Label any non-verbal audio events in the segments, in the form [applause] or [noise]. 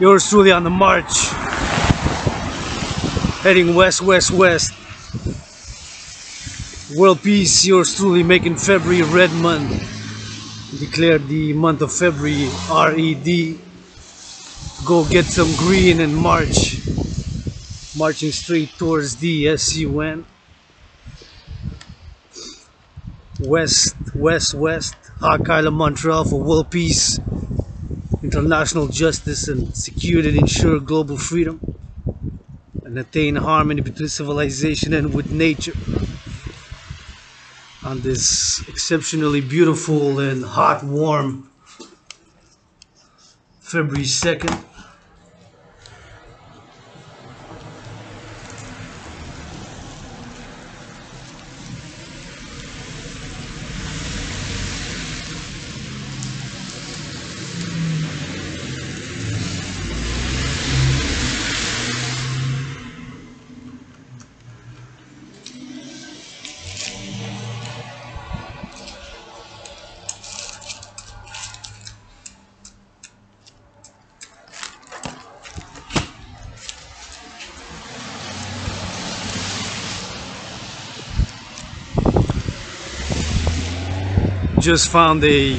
Yours truly on the march. Heading west, west, west. World peace, yours truly making February red month. Declared the month of February RED. Go get some green and march. Marching straight towards the SUN. West, west, west. Hawk Island, Montreal for world peace international justice and security ensure global freedom and attain harmony between civilization and with nature. On this exceptionally beautiful and hot warm February 2nd just found a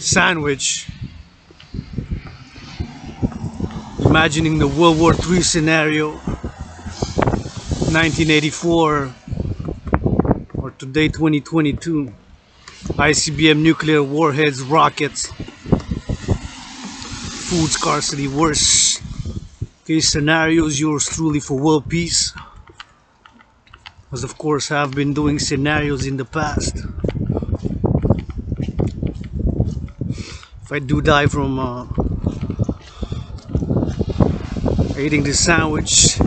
sandwich. Imagining the World War III scenario 1984 or today 2022 ICBM nuclear warheads rockets. Food scarcity worst case scenarios yours truly for world peace as of course I've been doing scenarios in the past. If I do die from uh, eating this sandwich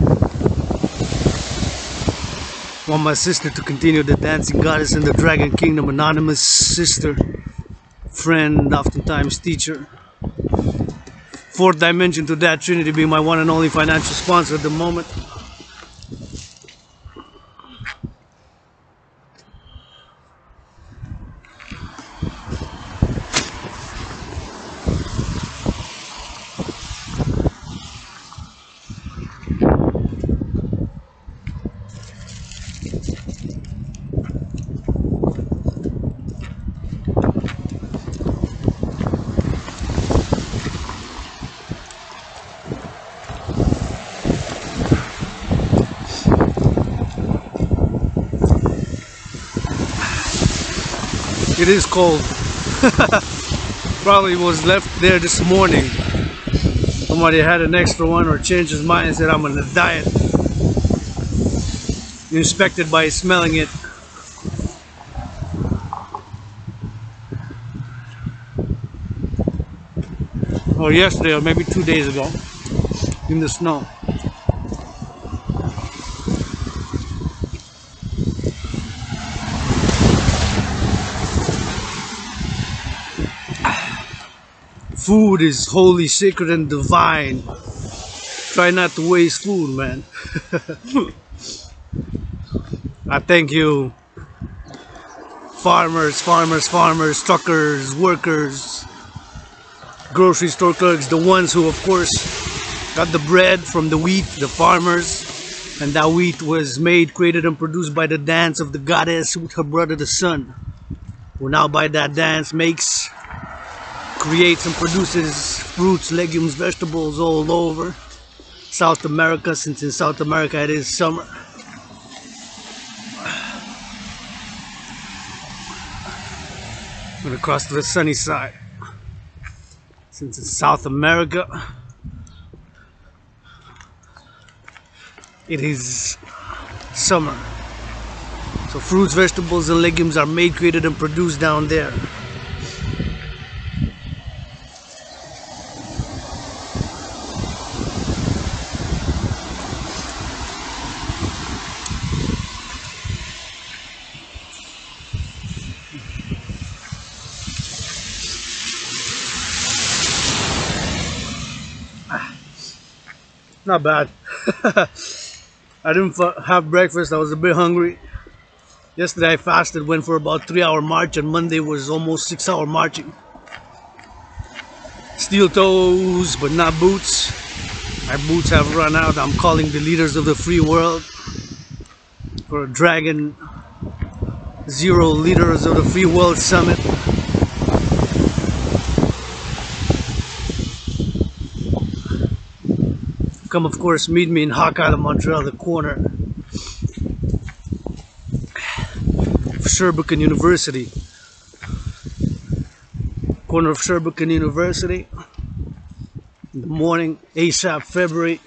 want my sister to continue the dancing goddess in the dragon kingdom anonymous sister friend oftentimes teacher. Fourth dimension to that trinity being my one and only financial sponsor at the moment It is cold. [laughs] Probably was left there this morning. Somebody had an extra one or changed his mind and said I'm gonna diet. Inspected by smelling it. Or yesterday or maybe two days ago in the snow. Food is holy, sacred, and divine. Try not to waste food, man. [laughs] I thank you, farmers, farmers, farmers, truckers, workers, grocery store clerks, the ones who, of course, got the bread from the wheat, the farmers, and that wheat was made, created, and produced by the dance of the goddess with her brother, the sun, who now by that dance makes creates and produces fruits, legumes, vegetables all over South America since in South America it is summer. I'm gonna cross to the sunny side. Since it's South America, it is summer. So fruits, vegetables, and legumes are made, created, and produced down there. Not bad. [laughs] I didn't have breakfast. I was a bit hungry. Yesterday I fasted, went for about three hour march, and Monday was almost six hour marching. Steel toes, but not boots. My boots have run out. I'm calling the leaders of the free world for a Dragon Zero Leaders of the Free World Summit. Come, of course, meet me in Hawk Island, Montreal, the corner of Sherbrooke University. Corner of Sherbrooke University. In the morning, ASAP, February.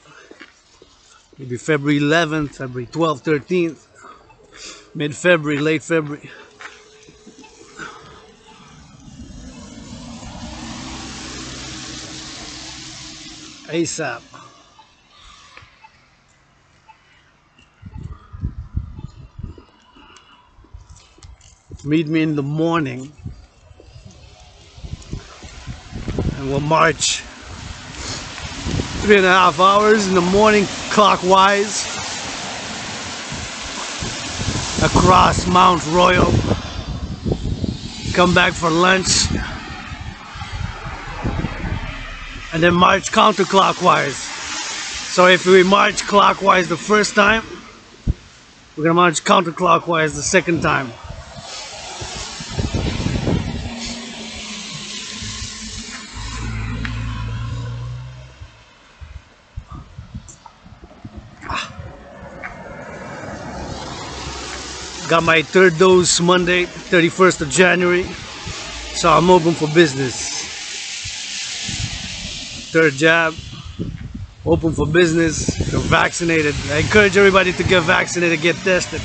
Maybe February 11th, February 12th, 13th. Mid February, late February. ASAP. Meet me in the morning and we'll march three and a half hours in the morning clockwise across Mount Royal. Come back for lunch and then march counterclockwise. So if we march clockwise the first time, we're gonna march counterclockwise the second time. Got my third dose Monday, 31st of January. So I'm open for business. Third jab, open for business, You're vaccinated. I encourage everybody to get vaccinated, get tested.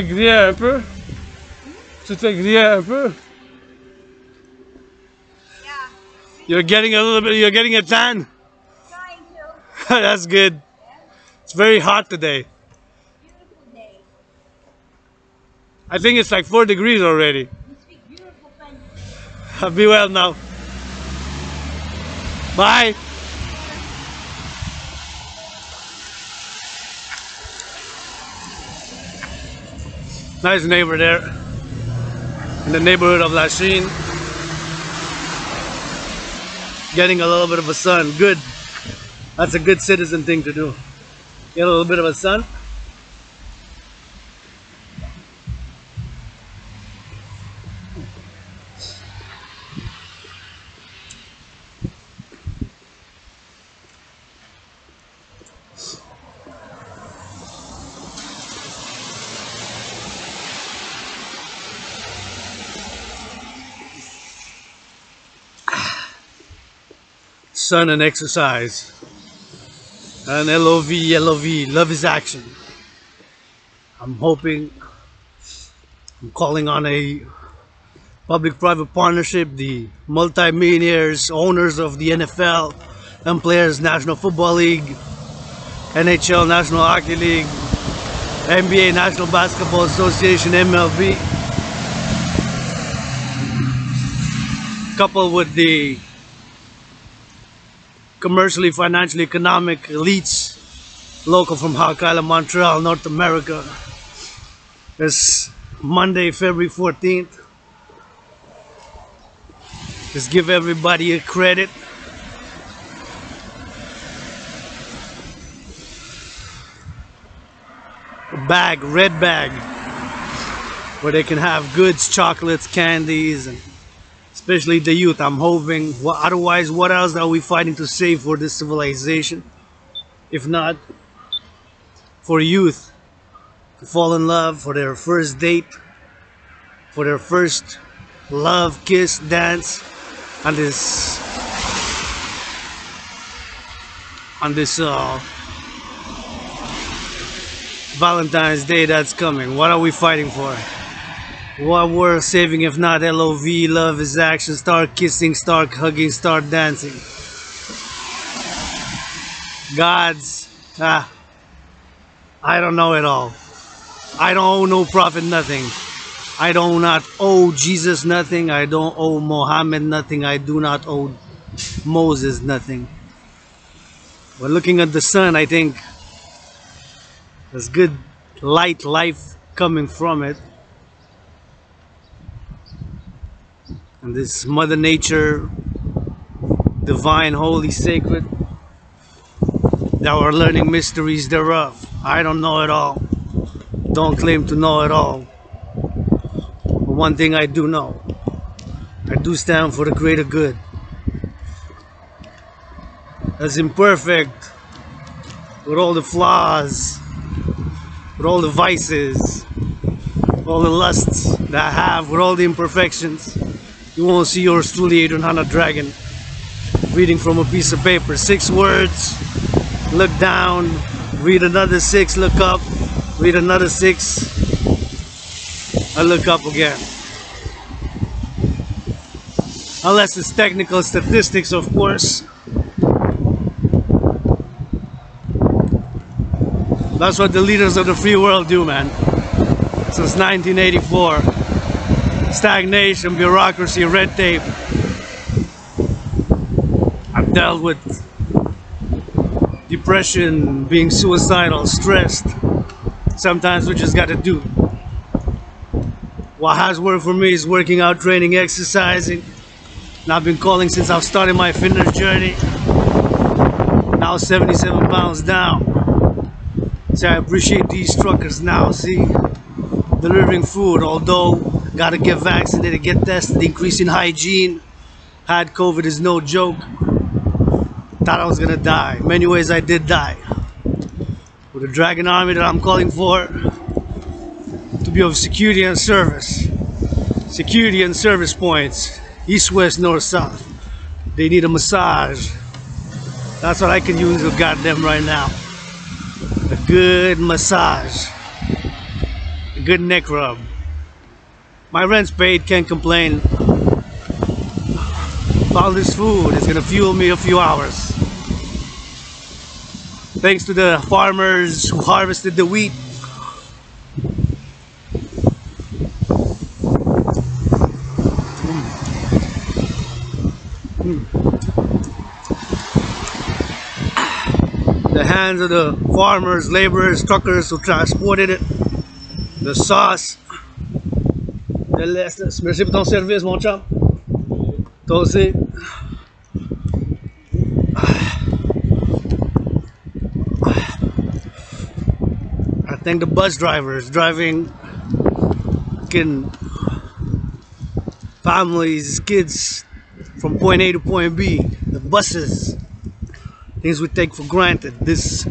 Griller un peu? Yeah, You're getting a little bit, you're getting a tan. trying [laughs] to. That's good. It's very hot today. Beautiful day. I think it's like four degrees already. [laughs] Be well now. Bye. Nice neighbor there in the neighborhood of Lachine. Getting a little bit of a sun. Good. That's a good citizen thing to do. Get a little bit of a sun. Sun and exercise. And LOV, LOV, love is action. I'm hoping, I'm calling on a public private partnership, the multi-millionaires, owners of the NFL and Players National Football League, NHL National Hockey League, NBA National Basketball Association, MLB, coupled with the commercially, financially, economic elites, local from Hawk Island, Montreal, North America. It's Monday, February 14th. Just give everybody a credit. A bag, red bag, where they can have goods, chocolates, candies, and especially the youth. I'm hoping. Well, otherwise, what else are we fighting to save for this civilization? If not for youth to fall in love for their first date, for their first love, kiss, dance, on this on this uh, Valentine's Day that's coming. What are we fighting for? What worth saving if not LOV? Love is action. Start kissing, start hugging, start dancing. God's. Ah. I don't know it all. I don't owe no prophet nothing. I do not not owe Jesus nothing. I don't owe Mohammed nothing. I do not owe Moses nothing. But looking at the sun, I think there's good light life coming from it. And this Mother Nature, divine, holy, sacred, that we're learning mysteries thereof. I don't know it all. Don't claim to know it all. But one thing I do know I do stand for the greater good. As imperfect, with all the flaws, with all the vices, all the lusts that I have, with all the imperfections, you won't see yours truly, Adrian Hanna Dragon, reading from a piece of paper. Six words, look down, read another six, look up, read another six, I look up again. Unless it's technical statistics, of course. That's what the leaders of the free world do, man. Since 1984. Stagnation, bureaucracy, red tape. I've dealt with depression, being suicidal, stressed. Sometimes we just gotta do. What has worked for me is working out, training, exercising. And I've been calling since I've started my fitness journey. Now 77 pounds down. So I appreciate these truckers now, see, delivering food, although gotta get vaccinated, get tested, increasing hygiene. Had COVID is no joke. Thought I was gonna die. In many ways I did die. With the Dragon Army that I'm calling for to be of security and service. Security and service points. East, west, north, south. They need a massage. That's what I can use with goddamn right now a good massage, a good neck rub. My rent's paid, can't complain. All this food is gonna fuel me a few hours. Thanks to the farmers who harvested the wheat. Hmm. Hmm. the hands of the farmers, laborers, truckers who transported it. The sauce. Lessons. Merci pour ton service, mon chum. Toi aussi. I think the bus drivers driving fucking families, kids from point A to point B. The buses things we take for granted. This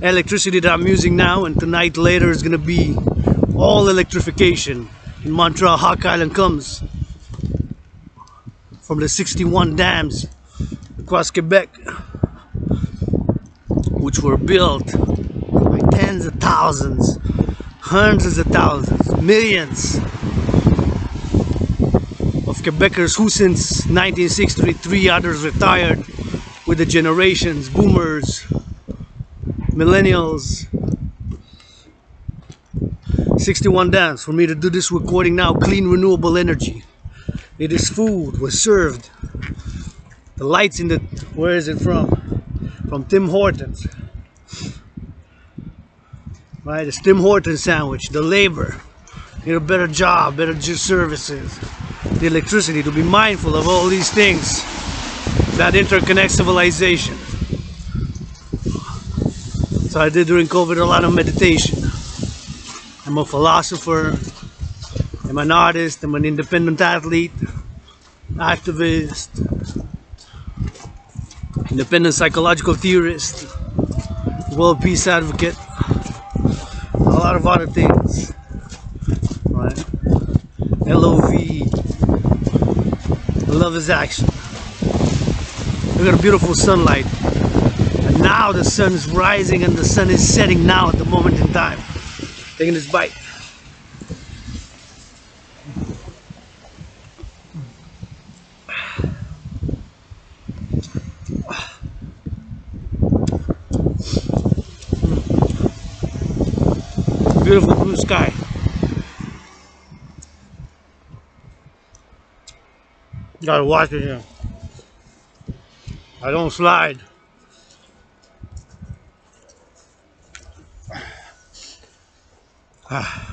electricity that I'm using now and tonight later is gonna be all electrification in Montreal. Hawk Island comes from the 61 dams across Quebec which were built by tens of thousands, hundreds of thousands, millions of Quebecers who since 1963 others retired with the generations, boomers, millennials. 61 dance for me to do this recording now, clean renewable energy. It is food, was served. The lights in the, where is it from? From Tim Hortons. Right, it's Tim Hortons sandwich, the labor. Need a better job, better services. The electricity, to be mindful of all these things that interconnect civilization. So I did during COVID a lot of meditation. I'm a philosopher, I'm an artist, I'm an independent athlete, activist, independent psychological theorist, world peace advocate, a lot of other things. Right? LOV. Love is action. We got a beautiful sunlight. And now the sun is rising and the sun is setting now at the moment in time taking this bite. Beautiful blue sky. Gotta watch it here. I don't slide. Ah.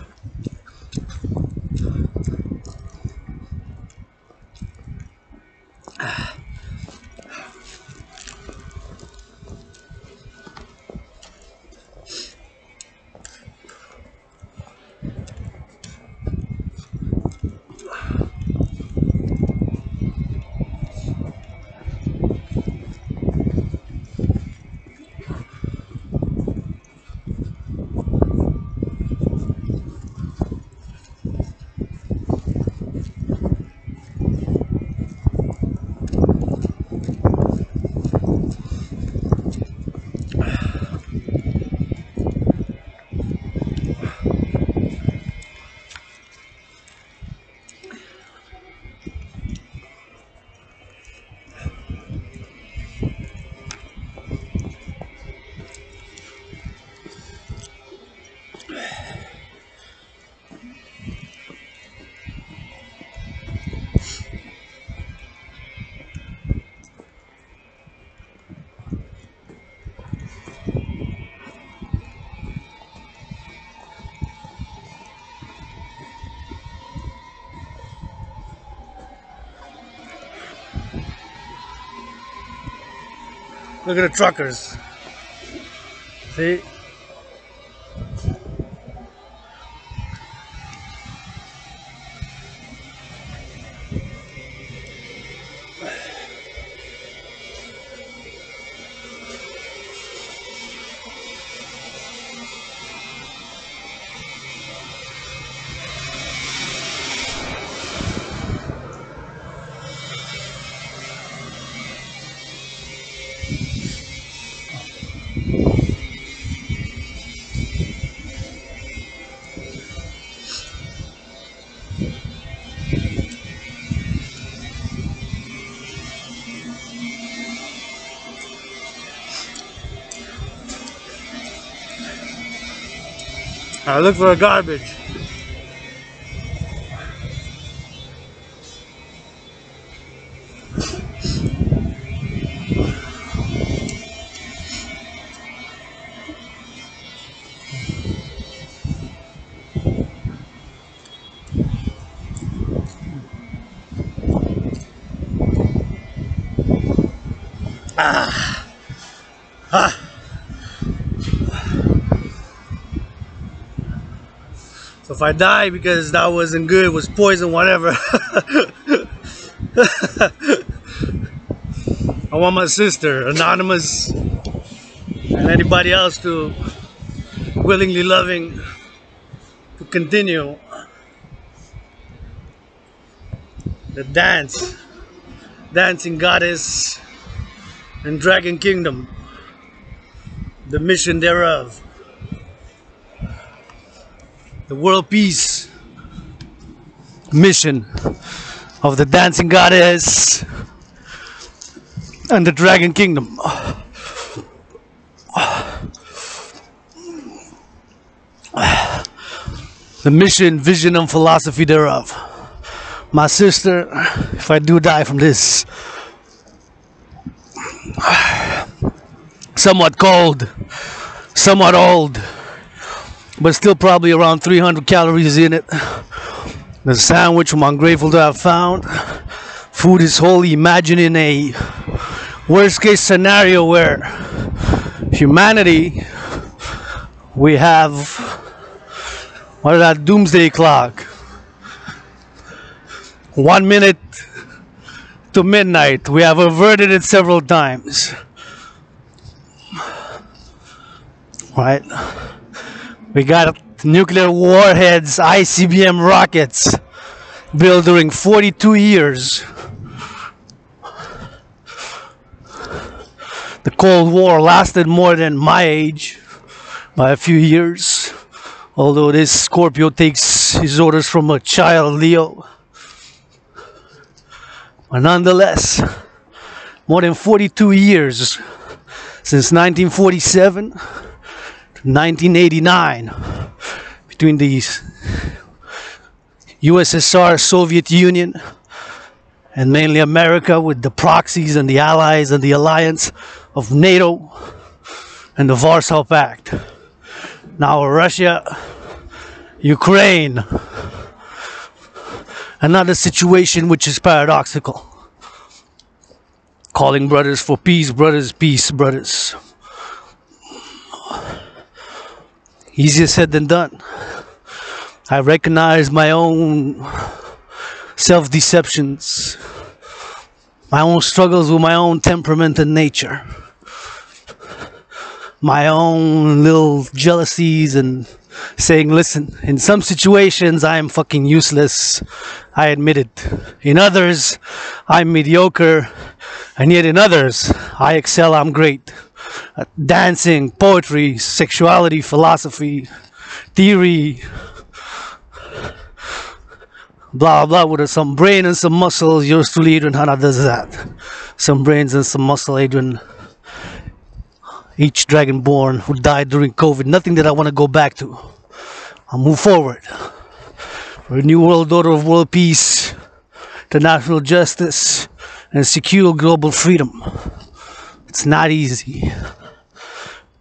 Look at the truckers. See? I look for a garbage. I die because that wasn't good, was poison, whatever. [laughs] I want my sister, anonymous, and anybody else to willingly loving to continue the dance, dancing goddess and dragon kingdom, the mission thereof the world peace mission of the dancing goddess and the dragon kingdom. The mission, vision, and philosophy thereof. My sister, if I do die from this, somewhat cold, somewhat old but still probably around 300 calories in it. The sandwich I'm grateful to have found. Food is holy. Imagining a worst case scenario where humanity, we have what is that doomsday clock? One minute to midnight. We have averted it several times. Right? We got nuclear warheads, ICBM rockets built during 42 years. The Cold War lasted more than my age by a few years. Although this Scorpio takes his orders from a child, Leo. But nonetheless, more than 42 years since 1947 1989 between the USSR, Soviet Union, and mainly America with the proxies and the allies and the alliance of NATO and the Warsaw Pact. Now Russia, Ukraine, another situation which is paradoxical. Calling brothers for peace, brothers, peace, brothers. Easier said than done. I recognize my own self deceptions, my own struggles with my own temperament and nature, my own little jealousies and saying, listen, in some situations I am fucking useless. I admit it. In others, I'm mediocre. And yet in others, I excel, I'm great. Uh, dancing, poetry, sexuality, philosophy, theory, blah blah with some brain and some muscles. Yours truly, Adrian Hanna does that. Some brains and some muscle, Adrian. Each dragonborn who died during COVID. Nothing that I want to go back to. I'll move forward. For a new world order of world peace, international justice, and secure global freedom. It's not easy.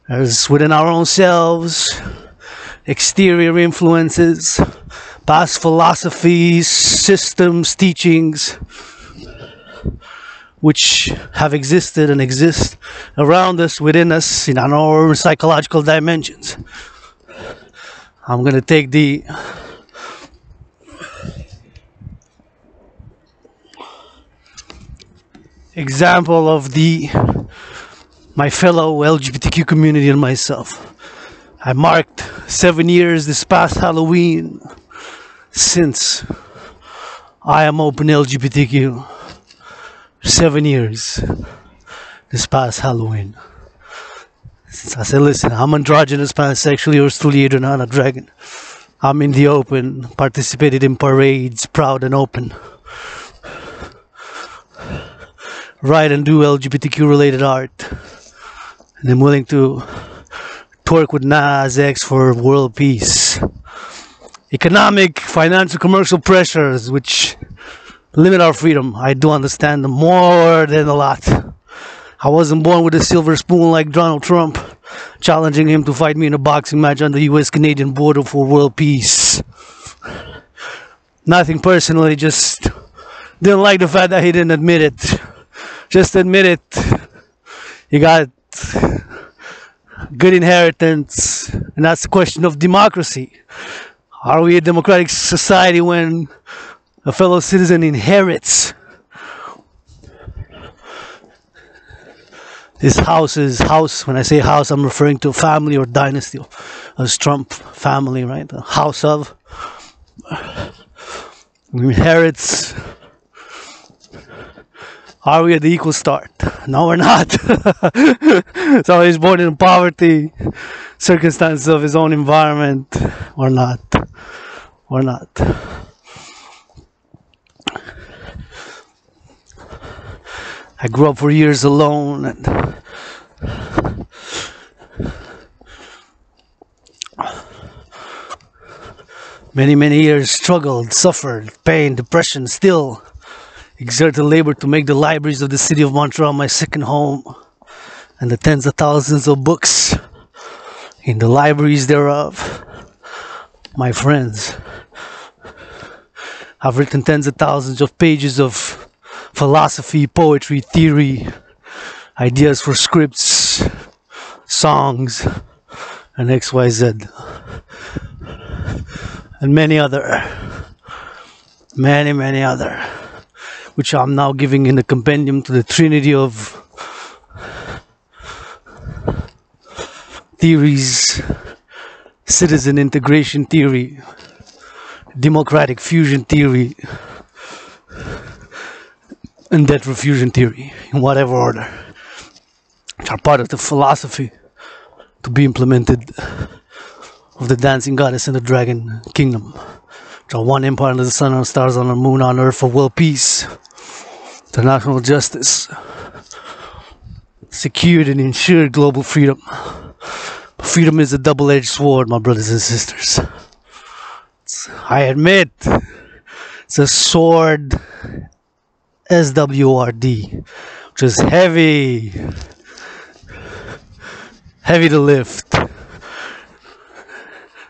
As within our own selves, exterior influences, past philosophies, systems, teachings, which have existed and exist around us, within us, in our psychological dimensions. I'm going to take the example of the my fellow LGBTQ community and myself. I marked seven years this past Halloween since I am open LGBTQ. Seven years this past Halloween. Since I said, listen, I'm androgynous, pansexual, yours truly, Adrian, not a dragon. I'm in the open, participated in parades, proud and open. Write and do LGBTQ related art. And I'm willing to twerk with Nas X for world peace. Economic, financial, commercial pressures which limit our freedom. I do understand them more than a lot. I wasn't born with a silver spoon like Donald Trump, challenging him to fight me in a boxing match on the US Canadian border for world peace. Nothing personally, just didn't like the fact that he didn't admit it. Just admit it. You got good inheritance, and that's the question of democracy. Are we a democratic society when a fellow citizen inherits his house's house? When I say house, I'm referring to family or dynasty, as Trump family, right? The house of inherits are we at the equal start? [laughs] No, we're not. [laughs] so he's born in poverty, circumstances of his own environment, or not. Or not. I grew up for years alone and many, many years struggled, suffered, pain, depression, still exerted labor to make the libraries of the city of Montreal my second home, and the tens of thousands of books in the libraries thereof. My friends, I've written tens of thousands of pages of philosophy, poetry, theory, ideas for scripts, songs, and XYZ, and many other, many, many other which I'm now giving in the compendium to the trinity of theories citizen integration theory, democratic fusion theory, and debt refusion theory, in whatever order, which are part of the philosophy to be implemented of the dancing goddess and the dragon kingdom. Which one empire under the sun and stars on the moon on earth for world peace international justice, secured and ensured global freedom. Freedom is a double edged sword, my brothers and sisters. is, I admit, it's a sword SWRD, which is heavy, heavy to lift.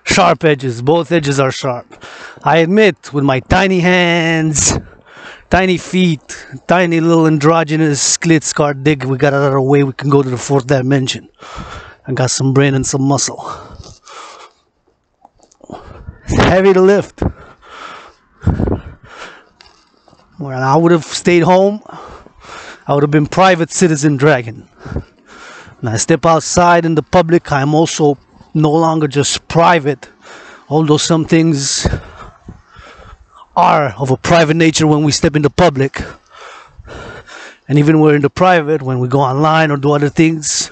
Sharp edges, both edges are sharp. I admit, with my tiny hands, tiny feet, tiny little androgynous clit scar dig, we got out of our way, we can go to the fourth dimension. I got some brain and some muscle. It's heavy to lift. Well, I would have stayed home, I would have been private citizen dragon. When I step outside in the public, I'm also no longer just private, although some things are of a private nature when we step into public. And even when we're in the private, when we go online or do other things,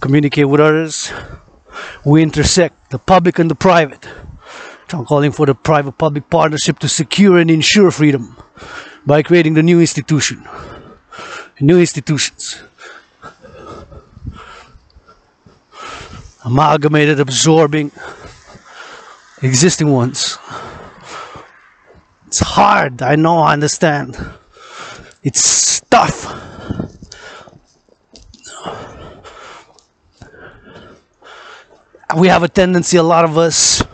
communicate with others, we intersect the public and the private. So I'm calling for the private public partnership to secure and ensure freedom by creating the new institution. New institutions. Amalgamated, absorbing existing ones. It's hard, I know, I understand. It's tough. We have a tendency, a lot of us,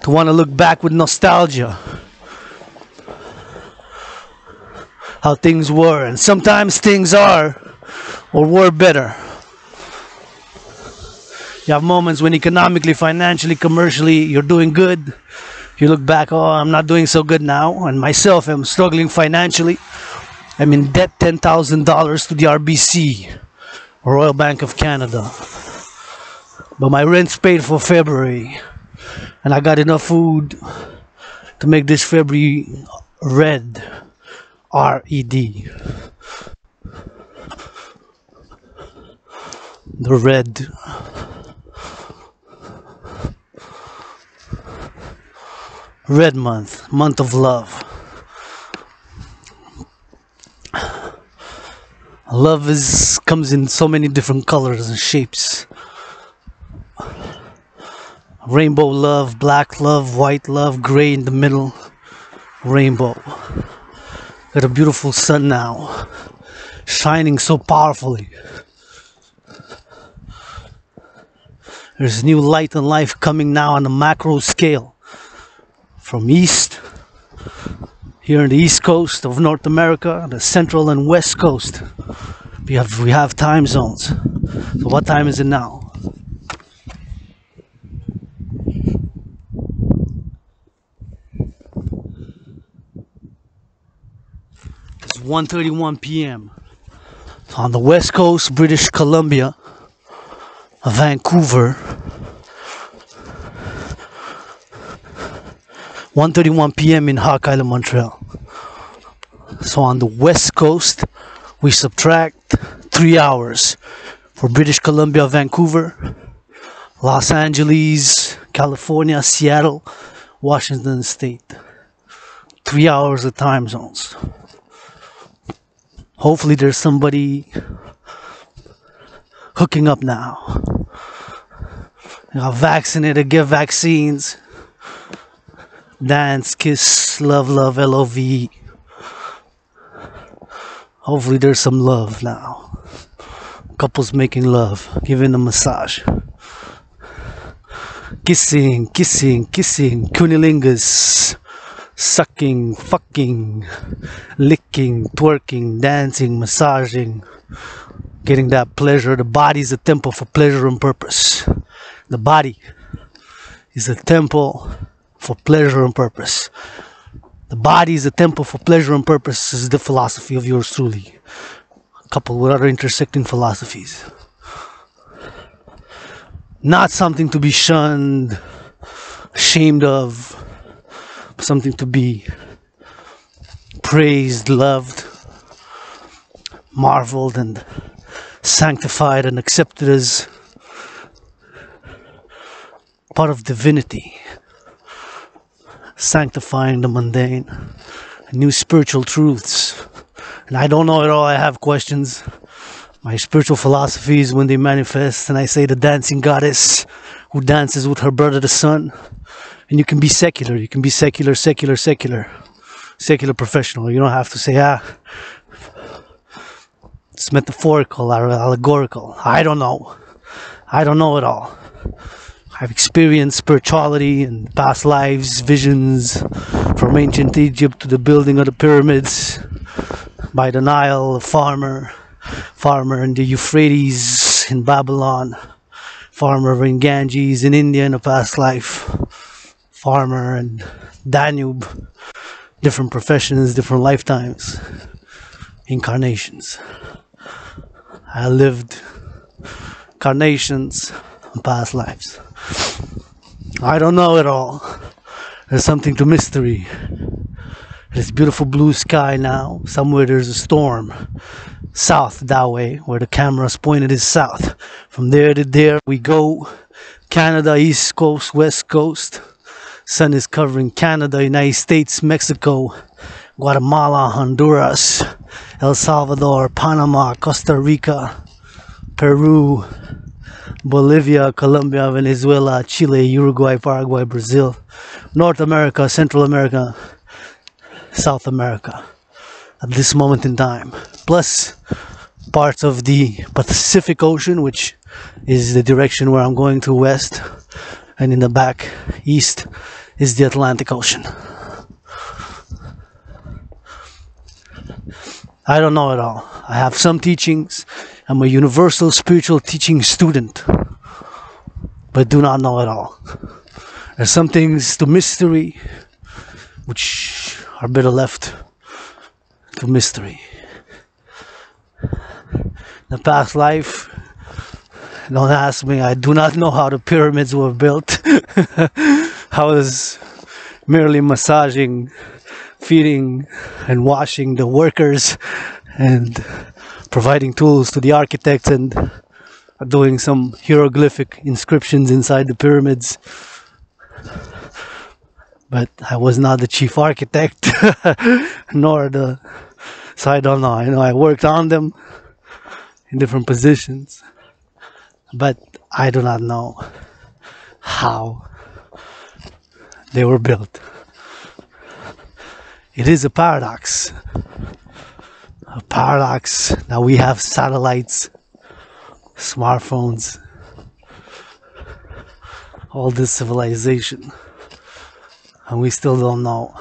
to want to look back with nostalgia. How things were, and sometimes things are or were better. You have moments when economically, financially, commercially, you're doing good. You look back, oh, I'm not doing so good now. And myself, I'm struggling financially. I'm in debt $10,000 to the RBC, Royal Bank of Canada. But my rent's paid for February. And I got enough food to make this February red. R E D. The red. Red month, month of love. Love is comes in so many different colors and shapes. Rainbow love, black love, white love, gray in the middle, rainbow. Got a beautiful sun now, shining so powerfully. There's new light and life coming now on a macro scale from east, here in the east coast of North America, the central and west coast. We have we have time zones. So what time is it now? It's 1:31 p.m. on the west coast, British Columbia, Vancouver. 1:31 p.m. in Hawk Island, Montreal. So on the west coast, we subtract three hours for British Columbia, Vancouver, Los Angeles, California, Seattle, Washington State. Three hours of time zones. Hopefully, there's somebody hooking up now. Got vaccinated, get vaccines dance, kiss, love, love, L O V E. Hopefully, there's some love now. Couples making love, giving a massage. Kissing, kissing, kissing, cunnilingus, sucking, fucking, licking, twerking, dancing, massaging, getting that pleasure. The body is a temple for pleasure and purpose. The body is a temple for pleasure and purpose. The body is a temple for pleasure and purpose is the philosophy of yours truly, coupled with other intersecting philosophies. Not something to be shunned, ashamed of, something to be praised, loved, marveled, and sanctified and accepted as part of divinity sanctifying the mundane, new spiritual truths. And I don't know at all, I have questions. My spiritual philosophies, when they manifest, and I say the dancing goddess who dances with her brother the sun, and you can be secular. You can be secular, secular, secular, secular professional. You don't have to say ah. It's metaphorical or allegorical. I don't know. I don't know it all. I've experienced spirituality and past lives, visions from ancient Egypt to the building of the pyramids by the Nile, a farmer, farmer in the Euphrates in Babylon, farmer in Ganges in India in a past life, farmer and Danube, different professions, different lifetimes, incarnations. I lived carnations in past lives. I don't know it all. There's something to mystery. It's beautiful blue sky now. Somewhere there's a storm. South that way, where the camera's pointed is south. From there to there we go. Canada, East Coast, West Coast. Sun is covering Canada, United States, Mexico, Guatemala, Honduras, El Salvador, Panama, Costa Rica, Peru, Bolivia, Colombia, Venezuela, Chile, Uruguay, Paraguay, Brazil, North America, Central America, South America at this moment in time, plus parts of the Pacific Ocean, which is the direction where I'm going to west, and in the back east is the Atlantic Ocean. I don't know at all. I have some teachings. I'm a universal spiritual teaching student, but do not know it all. There's some things to mystery which are better left to mystery. The past life, don't ask me, I do not know how the pyramids were built. [laughs] I was merely massaging feeding and washing the workers and providing tools to the architects and doing some hieroglyphic inscriptions inside the pyramids. But I was not the chief architect, [laughs] nor the. So I don't know. I know I worked on them in different positions, but I do not know how they were built. It is a paradox. A paradox that we have satellites, smartphones, all this civilization, and we still don't know.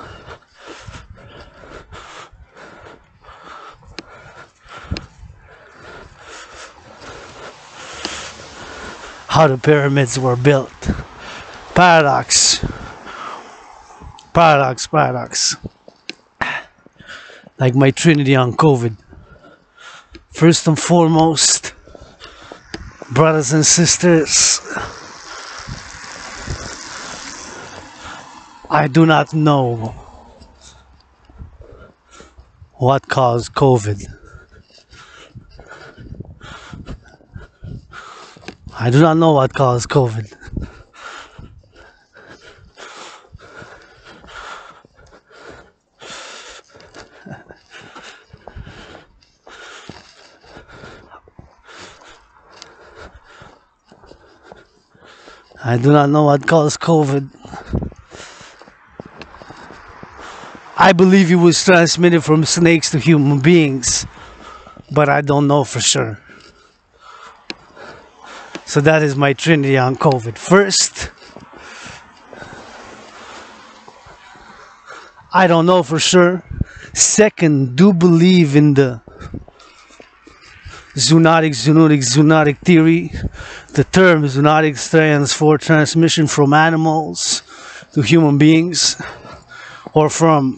How the pyramids were built. Paradox. Paradox, paradox like my Trinity on COVID. First and foremost, brothers and sisters, I do not know what caused COVID. I do not know what caused COVID. I do not know what caused COVID. I believe it was transmitted from snakes to human beings, but I don't know for sure. So that is my trinity on COVID. First, I don't know for sure. Second, do believe in the zoonotic, zoonotic, zoonotic theory. The term zoonotic stands for transmission from animals to human beings or from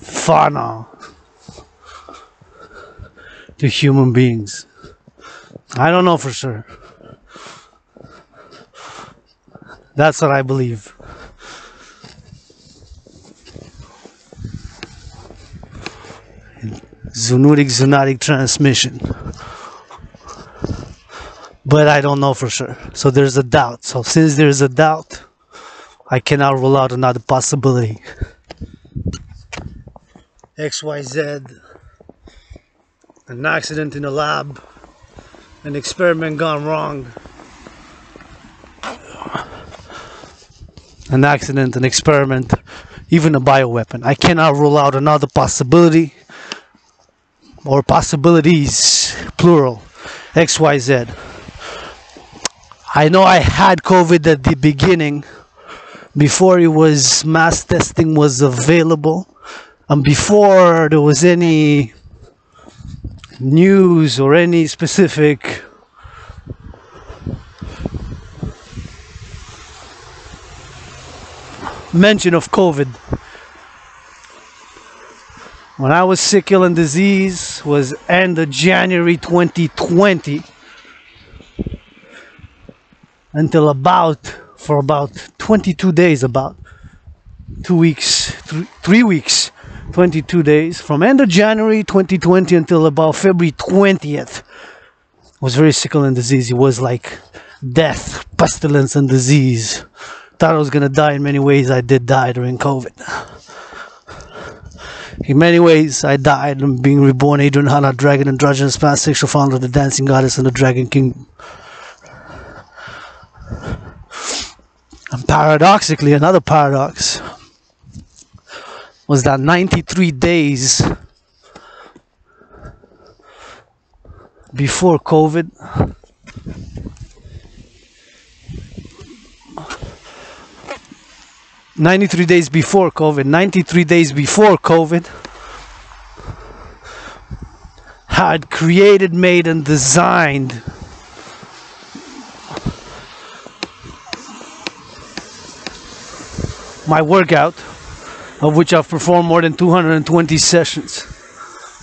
fauna to human beings. I don't know for sure. That's what I believe. Zoonotic zoonotic transmission. But I don't know for sure. So there's a doubt. So since there's a doubt I cannot rule out another possibility. XYZ an accident in a lab, an experiment gone wrong. An accident, an experiment, even a bioweapon. I cannot rule out another possibility or possibilities, plural, XYZ. I know I had COVID at the beginning before it was mass testing was available and before there was any news or any specific mention of COVID. When I was sick, ill, and disease was end of January 2020 until about for about 22 days, about two weeks, th- three weeks, 22 days from end of January 2020 until about February 20th. was very sick and disease. It was like death, pestilence, and disease. Thought I was gonna die in many ways. I did die during COVID. In many ways, I died and being reborn Adrian Hanna, dragon and androgynous pansexual founder of the dancing goddess and the dragon king. And paradoxically, another paradox was that 93 days before COVID, Ninety-three days before COVID, ninety-three days before COVID, had created, made, and designed my workout, of which I've performed more than 220 sessions,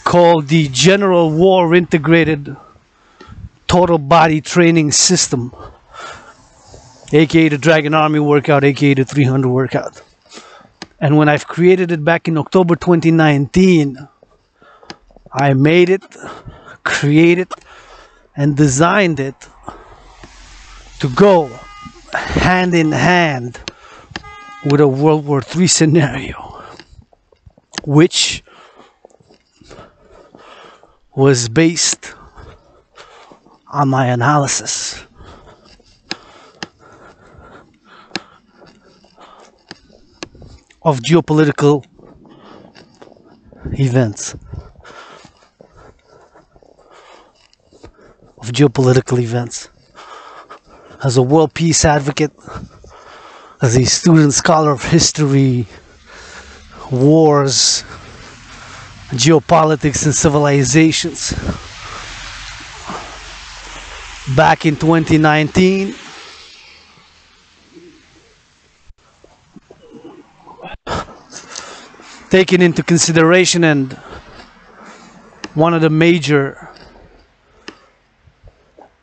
called the General War Integrated Total Body Training System, aka the Dragon Army workout, aka the 300 workout. And when I've created it back in October 2019, I made it, created, and designed it to go hand in hand with a World War III scenario, which was based on my analysis. Of geopolitical events, of geopolitical events, as a world peace advocate, as a student scholar of history, wars, geopolitics, and civilizations. Back in 2019, taking into consideration and one of the major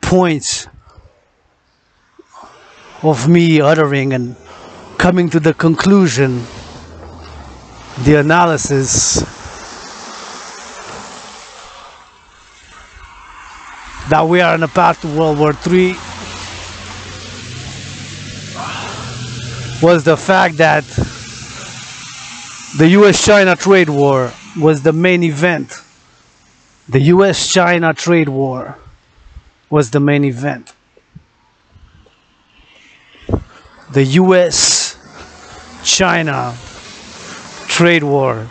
points of me uttering and coming to the conclusion, the analysis that we are on a path to World War III was the fact that the US China trade war was the main event. The US China trade war was the main event. The US China trade war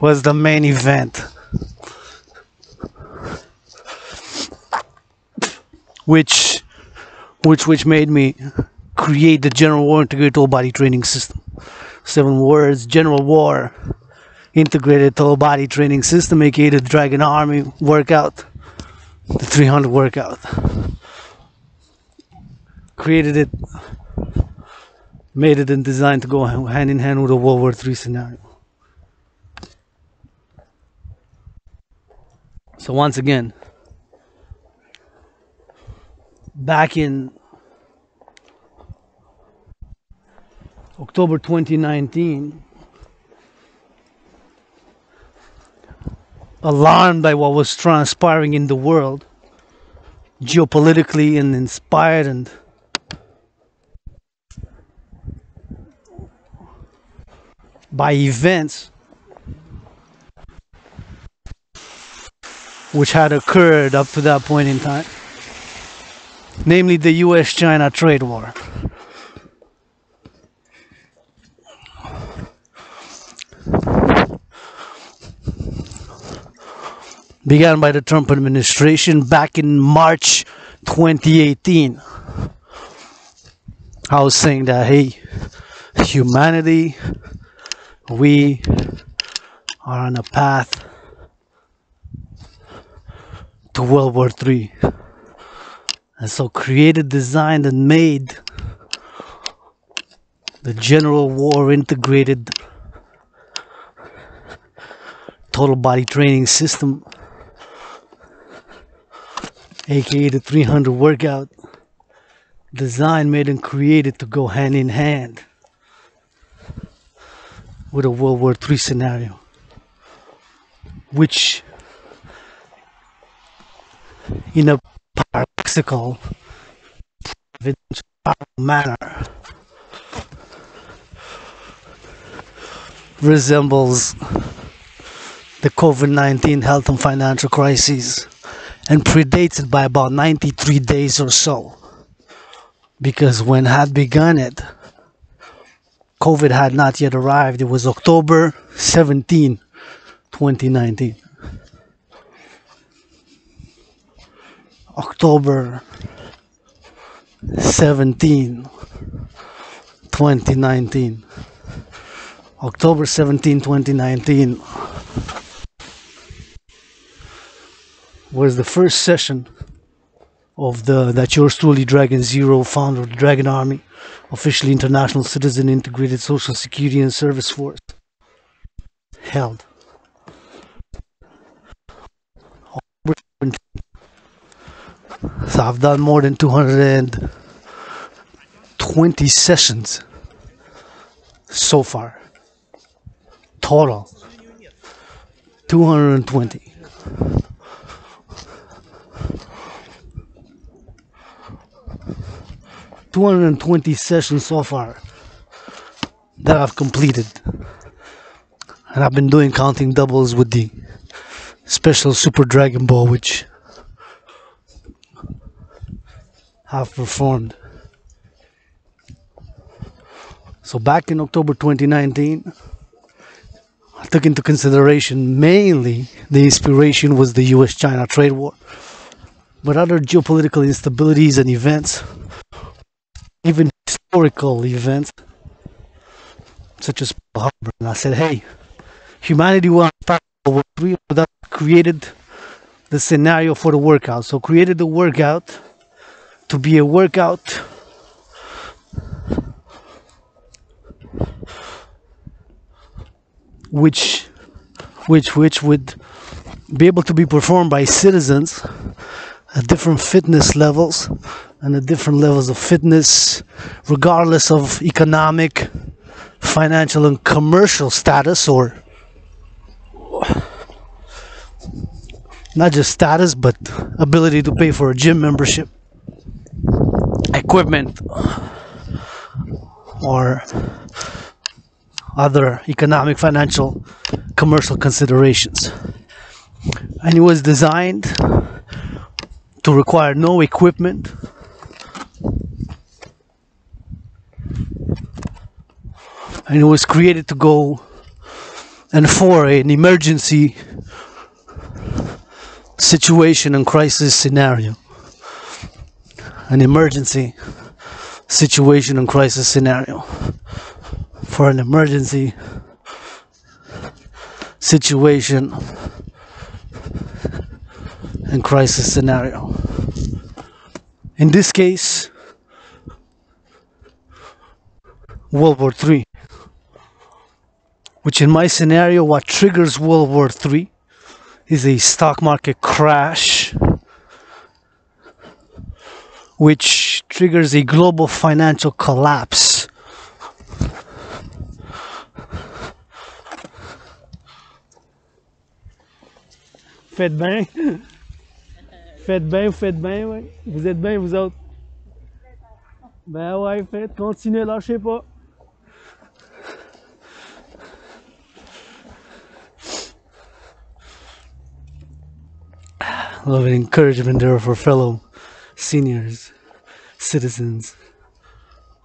was the main event. Which which which made me create the General War Integrated Total Body Training System. Seven words, General War Integrated Total Body Training System, aka the Dragon Army workout, the 300 workout. Created it, made it, and designed to go hand in hand with a World War III scenario. So once again, back in October 2019, alarmed by what was transpiring in the world, geopolitically and inspired and by events which had occurred up to that point in time, namely the US China trade war. Began by the Trump administration back in March 2018. I was saying that, hey, humanity, we are on a path to World War III. And so created, designed, and made the General War Integrated Total Body Training System, aka the 300 workout, designed, made, and created to go hand in hand with a World War III scenario, which in a paradoxical manner resembles the COVID 19 health and financial crisis and predates it by about 93 days or so. Because when had begun it, COVID had not yet arrived. It was October 17, 2019. October 17, 2019. October 17, 2019 was the first session of the that yours truly Dragon Zero, founder of the Dragon Army, officially international citizen integrated social security and service force, held. So I've done more than 220 sessions so far. Total. 220. Two hundred and twenty sessions so far that I've completed, and I've been doing counting doubles with the special Super Dragon Ball, which have performed. So back in October 2019, I took into consideration mainly the inspiration was the US China trade war, but other geopolitical instabilities and events, even historical events, such as Pearl Harbor. And I said, hey, humanity will III that created the scenario for the workout. So created the workout to be a workout. Which which which would be able to be performed by citizens at different fitness levels and at different levels of fitness regardless of economic financial and commercial status or not just status but ability to pay for a gym membership equipment or other economic, financial, commercial considerations. And it was designed to require no equipment. And it was created to go and for an emergency situation and crisis scenario an emergency situation and crisis scenario. For an emergency situation and crisis scenario. In this case, World War III. Which, in my scenario, what triggers World War III is a stock market crash which triggers a global financial collapse. Faites bien. Faites bien, faites bien, ouais. Vous êtes bien, vous autres. Ben ouais, faites, continuez, lâchez pas. Love and encouragement there for fellow seniors, citizens.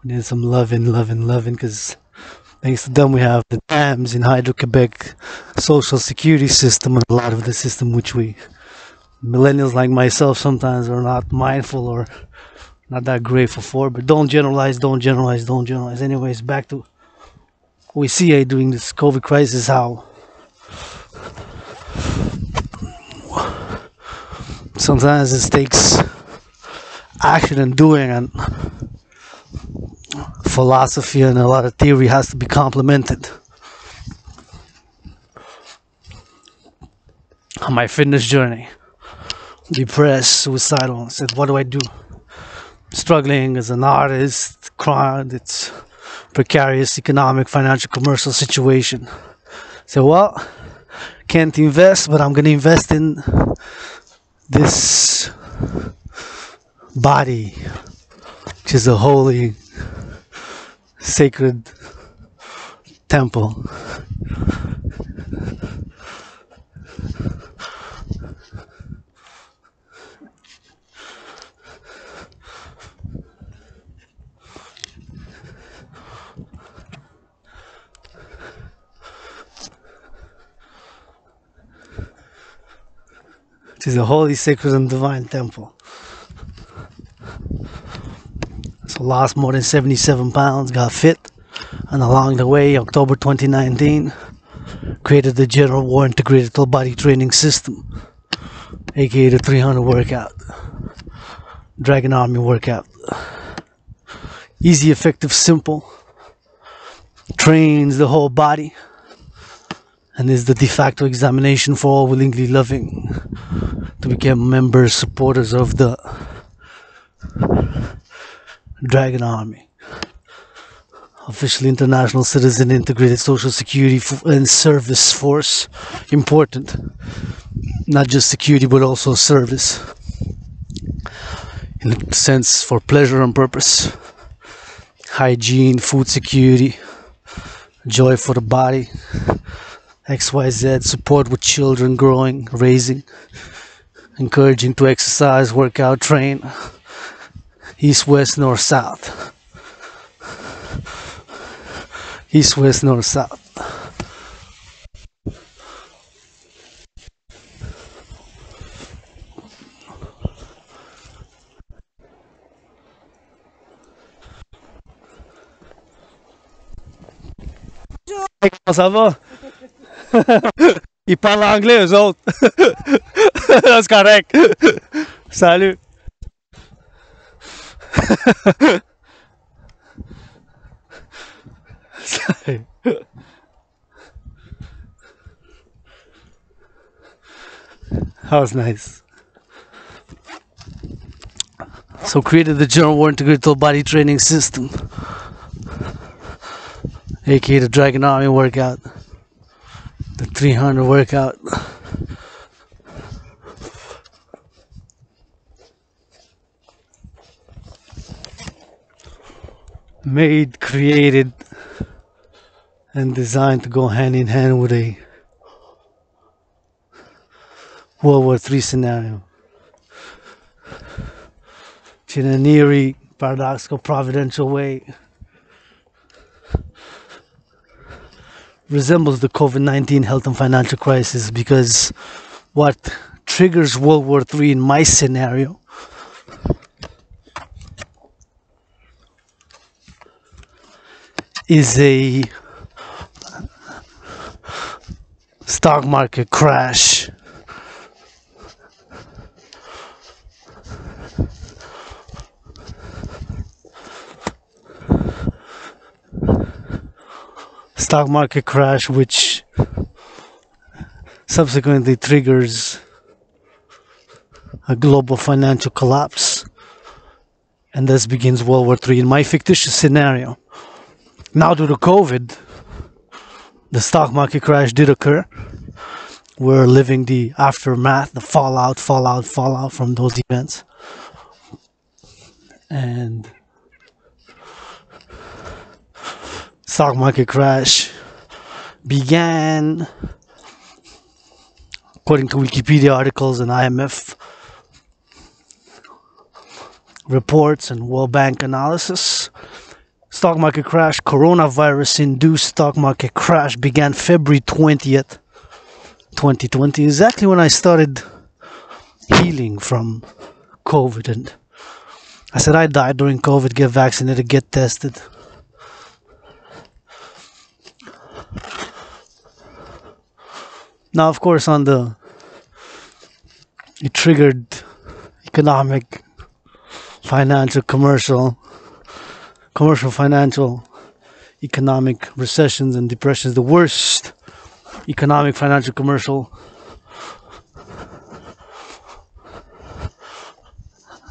We need some loving, loving, loving, because thanks to them we have the dams in Hydro Quebec social security system and a lot of the system which we millennials like myself sometimes are not mindful or not that grateful for. But don't generalize, don't generalize, don't generalize. Anyways, back to we see eh, during this COVID crisis how sometimes it takes action and doing and philosophy and a lot of theory has to be complemented. On my fitness journey depressed suicidal I said what do i do? Struggling as an artist crying it's precarious economic financial commercial situation. So well can't invest but i'm gonna invest in this body, which is a holy, sacred temple. It is a holy, sacred, and divine temple. So lost more than 77 pounds, got fit, and along the way, October 2019, created the General War Integrated Full Body Training System, aka the 300 workout, Dragon Army workout. Easy, effective, simple, trains the whole body, and is the de facto examination for all willingly loving to become members, supporters of the Dragon Army. Officially international citizen integrated social security and service force. Important. Not just security but also service. In a sense for pleasure and purpose. Hygiene, food security, joy for the body. XYZ support with children growing, raising, encouraging to exercise, work out, train. East, west, north, south. East, west, north, south. [laughs] Comment ça va? Ils parlent anglais, [laughs] eux autres. C'est correct. [laughs] Salut. Salut. That was nice. So created the General War Integrated Full Body Training System, aka the Dragon Army workout, the 300 workout. Made, created, and designed to go hand in hand with a World War III scenario. In an eerie, paradoxical, providential way, resembles the COVID 19 health and financial crisis because what triggers World War III in my scenario is a stock market crash. Stock market crash, which subsequently triggers a global financial collapse, and thus begins World War III. In my fictitious scenario, now due to COVID, the stock market crash did occur. We're living the aftermath, the fallout, fallout, fallout from those events. And stock market crash began according to Wikipedia articles and IMF reports and World Bank analysis. Stock market crash, coronavirus induced stock market crash began February 20th, 2020, exactly when I started healing from COVID. And I said, I died during COVID, get vaccinated, get tested. Now, of course, on the it triggered economic, financial, commercial, commercial, financial, economic recessions and depressions. The worst economic, financial, commercial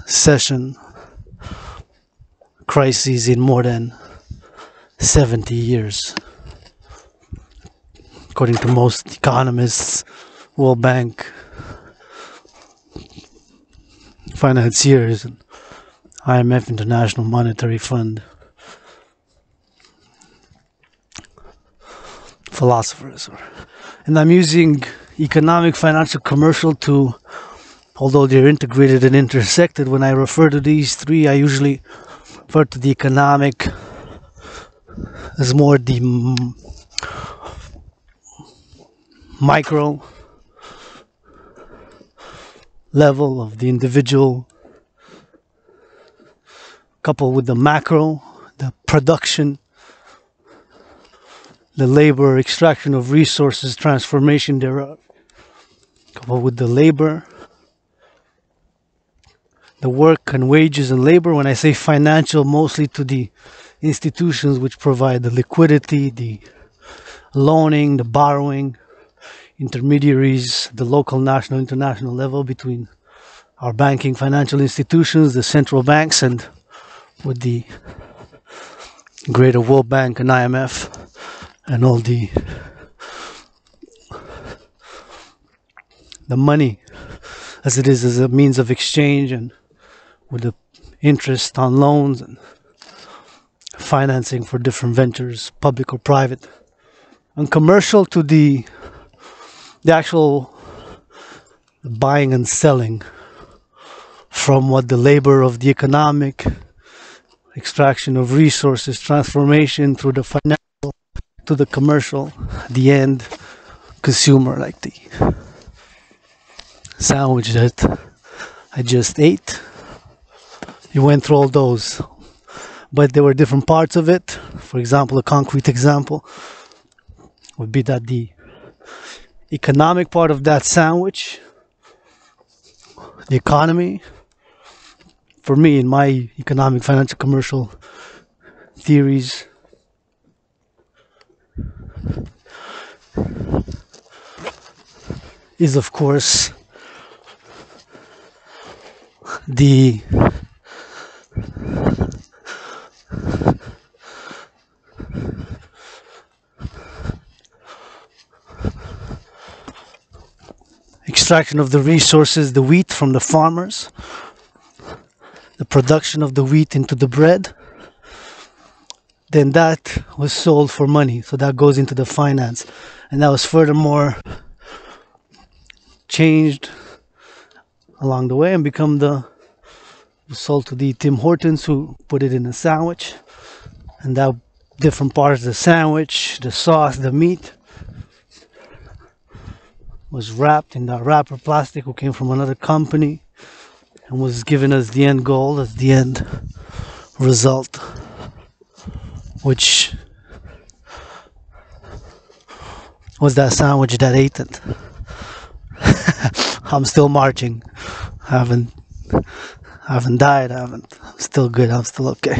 session crises in more than 70 years according to most economists, World Bank, financiers, and IMF, International Monetary Fund, philosophers. And I'm using economic, financial, commercial to, although they're integrated and intersected, when I refer to these three, I usually refer to the economic as more the micro level of the individual coupled with the macro the production the labor extraction of resources transformation thereof. Coupled with the labor the work and wages and labor when i say financial mostly to the institutions which provide the liquidity the loaning the borrowing intermediaries, the local, national, international level between our banking financial institutions, the central banks, and with the greater World Bank and IMF and all the the money as it is as a means of exchange and with the interest on loans and financing for different ventures, public or private, and commercial to the the actual buying and selling from what the labor of the economic extraction of resources, transformation through the financial to the commercial, the end consumer, like the sandwich that I just ate. You went through all those, but there were different parts of it. For example, a concrete example would be that the economic part of that sandwich, the economy, for me, in my economic, financial, commercial theories, is of course the extraction of the resources, the wheat from the farmers, the production of the wheat into the bread, then that was sold for money. So that goes into the finance. And that was furthermore changed along the way and become the sold to the Tim Hortons who put it in a sandwich. And that different parts of the sandwich, the sauce, the meat was wrapped in that wrapper plastic who came from another company and was given as the end goal, as the end result, which was that sandwich that ate it. [laughs] I'm still marching. I haven't I haven't died, I haven't I'm still good, I'm still okay.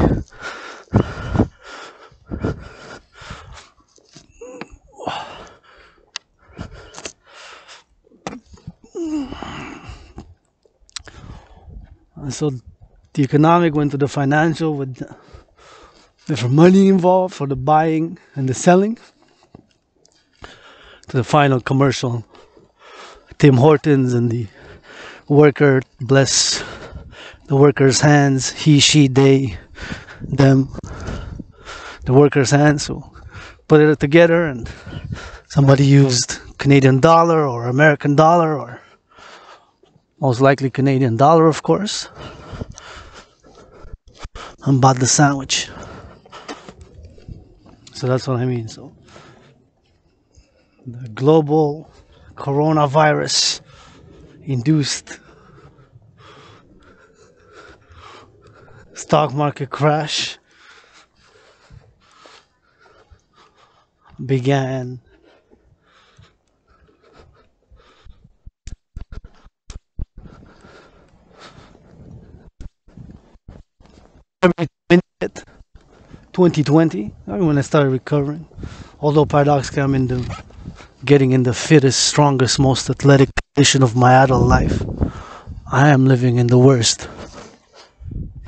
So the economic went to the financial with different money involved for the buying and the selling to the final commercial Tim Hortons and the worker bless the worker's hands he she they them the worker's hands who put it together and somebody used Canadian dollar or American dollar or most likely Canadian dollar, of course. and bought the sandwich. So that's what I mean. So the global coronavirus induced stock market crash began 20th, 2020 when I started recovering. Although Paradox came into getting in the fittest, strongest, most athletic condition of my adult life, I am living in the worst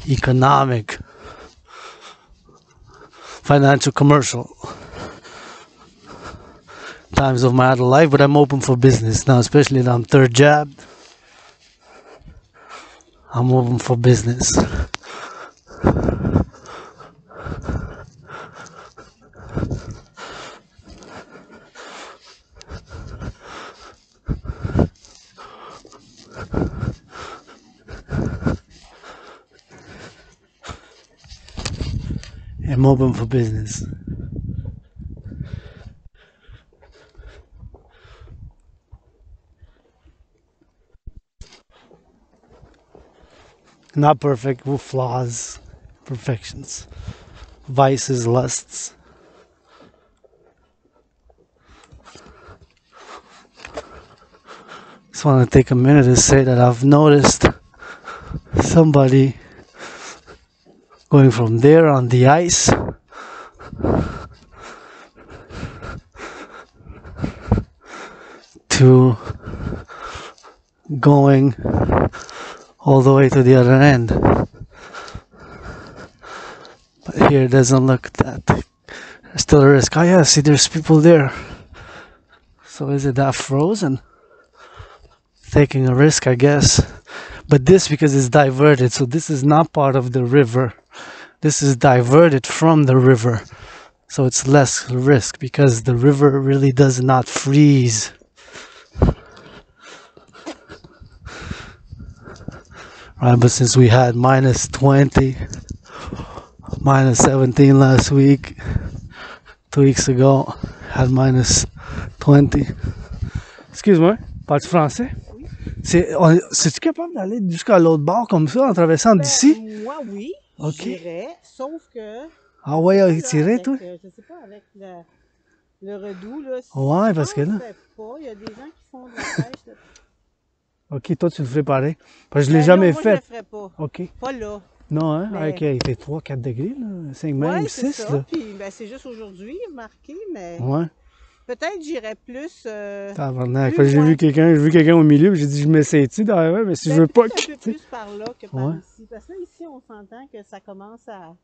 economic, financial, commercial times of my adult life, but I'm open for business now, especially now I'm third jabbed. I'm open for business. I'm open for business. Not perfect, with flaws, perfections, vices, lusts. Just want to take a minute to say that I've noticed somebody going from there on the ice to going all the way to the other end. But here it doesn't look that. Still a risk. Oh yeah, see there's people there. So is it that frozen? Taking a risk, I guess. But this because it's diverted, so this is not part of the river. This is diverted from the river. So it's less risk because the river really does not freeze. Right, but since we had minus 20, minus 17 last week, two weeks ago, had minus 20. Excuse-moi, parles-tu français? C'est, on- C'est-tu capable d'aller jusqu'à l'autre bord comme ça en traversant Ben, d'ici? Moi, oui. Ok. J'irais, sauf que. Ah ouais, là, tirer, toi? euh, je sais pas, avec le, le redout, là. si- Ouais, parce que là- pas. Il y a des gens qui font de la pêche. là. Ok, toi tu le ferais pareil. Parce que je l'ai Ben jamais moi, fait. Je le ferais pas. Ok. Pas là. Non, hein? Mais- Ok, il fait 3-4 degrés, là. 5, même ouais, c'est 6, ça. là. Puis, ben, c'est juste aujourd'hui marqué, mais Ouais. Peut-être j'irais plus. Euh, Tabarnak. J'ai vu quelqu'un, j'ai vu quelqu'un au milieu, j'ai dit, je m'essaie-tu derrière, mais si ben, je veux pas peut-être un peu quitter. plus par là que par Ouais. ici. Parce que là, ici, on s'entend que ça commence à.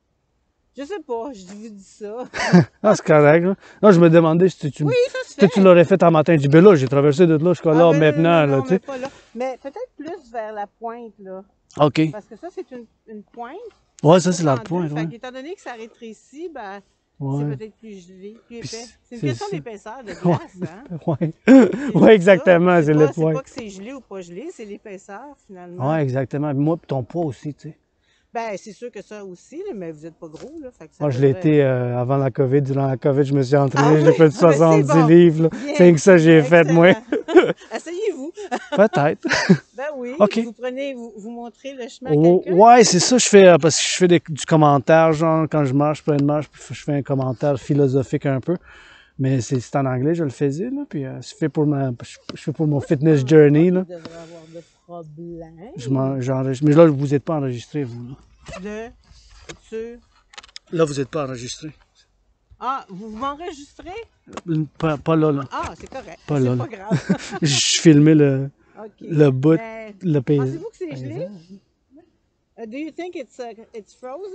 Je sais pas, je vous dis ça. [laughs] Ah, c'est correct, là. Non, je me demandais si tu, Oui, si tu l'aurais fait en matin. Je dis, ben là, j'ai traversé de là jusqu'à là Ah, ben, maintenant, non, là, mais pas là. Mais peut-être plus vers la pointe, là. Ok. Parce que ça, c'est une, une pointe. Ouais, ça, c'est la pointe, Fait ouais. qu'étant donné que ça rétrécit, ben, Ouais. c'est peut-être plus gelé, plus épais. C'est une c'est question d'épaisseur de [laughs] glace, hein? Ouais. C'est [laughs] ouais, juste exactement, c'est le C'est point. pas que c'est gelé ou pas gelé, c'est l'épaisseur, finalement. Ouais, exactement. Moi, puis ton poids aussi, tu sais. Ben, c'est sûr que ça aussi, mais vous êtes pas gros, là. Fait que ça Moi, je l'ai été euh, avant la COVID. Durant la COVID, je me suis entraîné. Ah j'ai oui? fait [laughs] Ah, ben, 70 bon. livres. C'est que ça, j'ai fait, moi. Excellent. [laughs] Asseyez-vous. [laughs] Peut-être. Ben oui. Vous prenez, vous, vous montrez le chemin Oh, ouais, c'est ça, je fais, euh, parce que je fais des- du commentaire, genre, quand je marche, plein de marche, je fais un commentaire philosophique un peu. Mais c'est en anglais, je le faisais, là, puis euh, je fais pour ma, je, je fais pour mon fitness journey, là. Avoir de problèmes. Je m'en- j'enregistre. Mais là, vous n'êtes pas enregistré, vous, là. De. Sur. Là, vous n'êtes pas enregistré. Ah, vous m'enregistrez? Pas, pas là, là. Ah, c'est correct. Pas là, C'est là. pas grave. [laughs] Je filmais le, le bout, Mais le pays. Pensez-vous que c'est gelé? Uh, do you think it's, uh, it's frozen?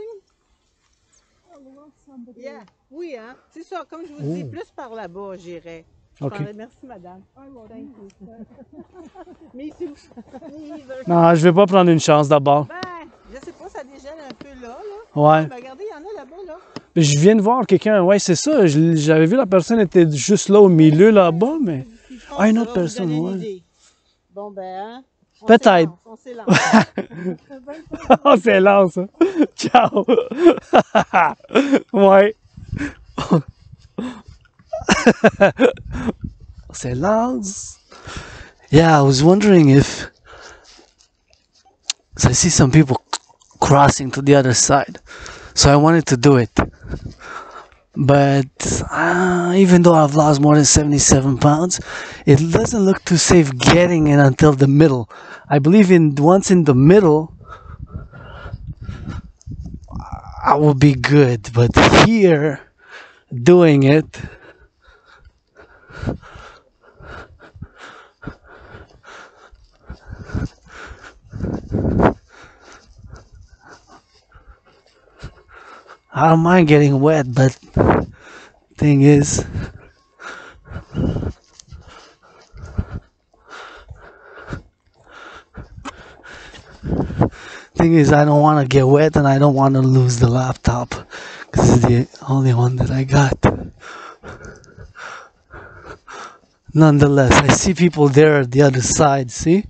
Yeah. Oui, hein? C'est ça, comme je vous dis, Oh. plus par là-bas, j'irais. Merci, madame. Thank you. Me either. [laughs] Non, je vais pas prendre une chance d'abord. Ben, je sais pas, ça dégèle un peu là, là. Ouais. Ben, regardez, il y en a là-bas, là. Mais je viens de voir quelqu'un, ouais, c'est ça. J'avais vu la personne était juste là au milieu, là-bas, mais. Pense Ah, une autre vous personne, ouais. idée. Bon, ben, hein? Peut-être. On s'élance. [laughs] [laughs] On s'élance. hein. Ciao. ouais. [laughs] On s'élance. Yeah, I was wondering if. 'cause I see some people crossing to the other side. So I wanted to do it. But uh, even though I've lost more than 77 pounds, it doesn't look too safe getting it until the middle. I believe in once in the middle, I will be good. But here, doing it, I don't mind getting wet, but thing is, thing is, I don't want to get wet and I don't want to lose the laptop because it's the only one that I got. Nonetheless, I see people there at the other side, see?